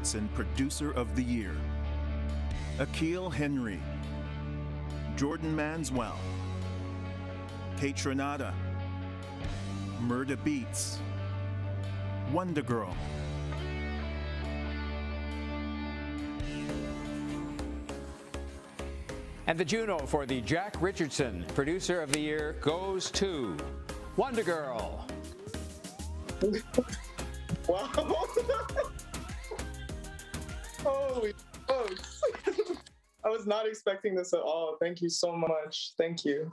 and Producer of the Year. Akeel Henry. Jordon Manswell. Kaytranada. Murda Beatz. Wonder Girl. And the Juno for the Jack Richardson Producer of the Year goes to WondaGurl. wow. Holy smokes. I was not expecting this at all. Thank you so much. Thank you.